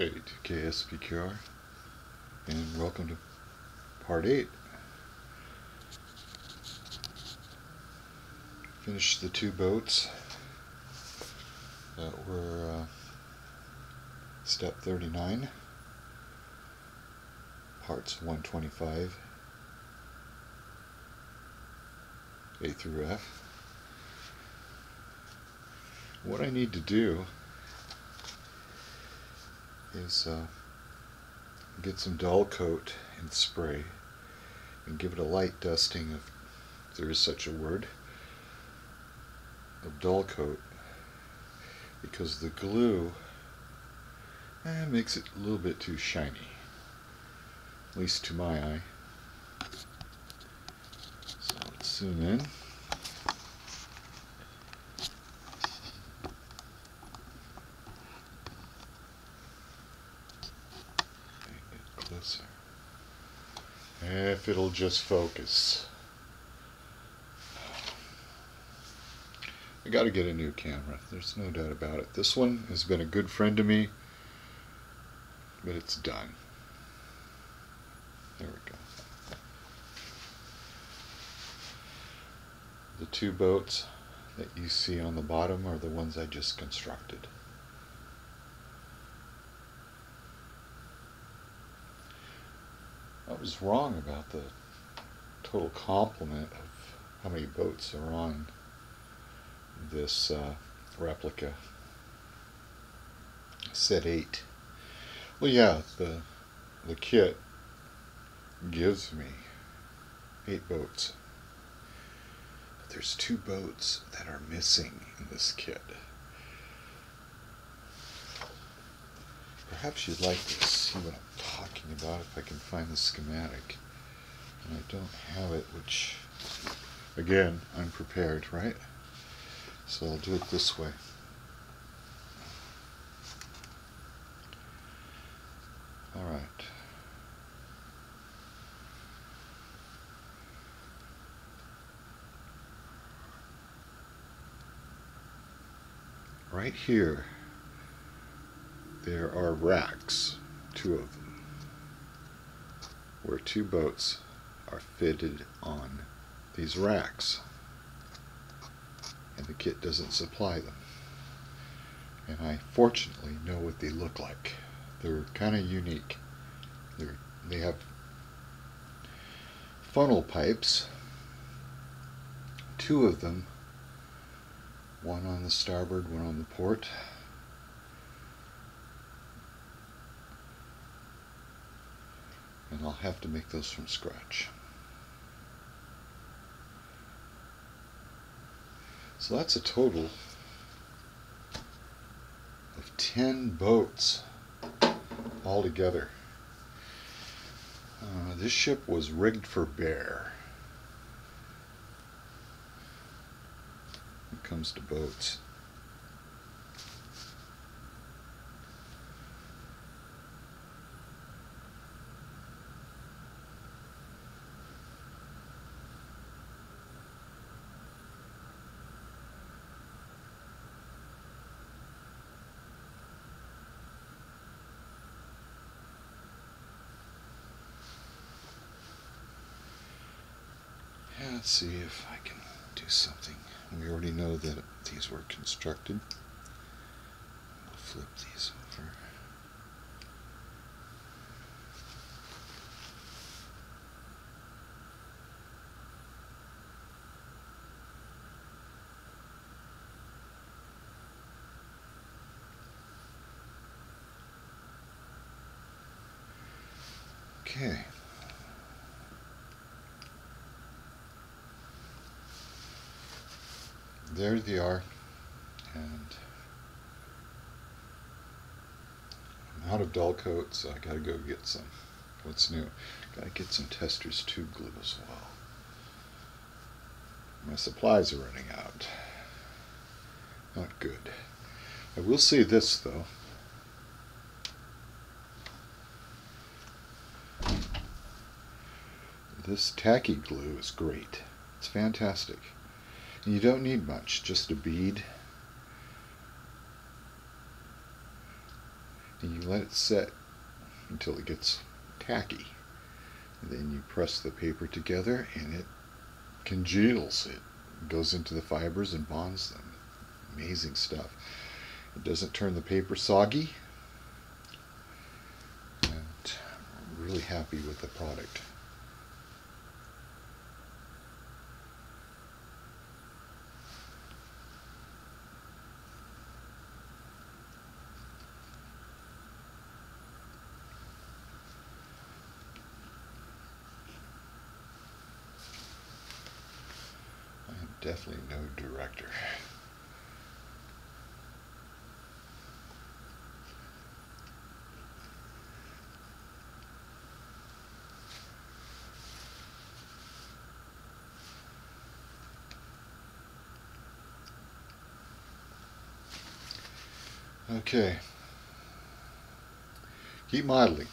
Hey, KSPQR, and welcome to part 8. Finished the two boats that were uh, step 39, parts 125, A through F. What I need to do is uh, get some dull coat and spray and give it a light dusting of, if there is such a word of dull coat. Because the glue eh, makes it a little bit too shiny at least to my eye. So let's zoom in If it'll just focus. I got to get a new camera. There's no doubt about it. This one has been a good friend to me, but it's done. There we go. The two boats that you see on the bottom are the ones I just constructed. I was wrong about the total complement of how many boats are on this uh, replica. Set 8. Well, yeah, the, the kit gives me 8 boats. But there's two boats that are missing in this kit. Perhaps you'd like to see what I'm talking about if I can find the schematic. And I don't have it, which, again, I'm prepared, right? So I'll do it this way. Alright. Right here there are racks, two of them, where two boats are fitted on these racks. And the kit doesn't supply them. And I fortunately know what they look like. They're kind of unique. They're, they have funnel pipes, two of them, one on the starboard, one on the port. And I'll have to make those from scratch. So that's a total of 10 boats altogether. Uh, this ship was rigged for bear. When it comes to boats. Let's see if I can do something. We already know that these were constructed. I'll flip these over. Okay. There they are. And I'm out of dull coat so I gotta go get some. What's new? Gotta get some Testors tube glue as well. My supplies are running out. Not good. I will say this though. This tacky glue is great. It's fantastic you don't need much, just a bead and you let it set until it gets tacky. And then you press the paper together and it congeals. It goes into the fibers and bonds them. Amazing stuff. It doesn't turn the paper soggy. And I'm really happy with the product. I am definitely no director. Okay. Keep modeling.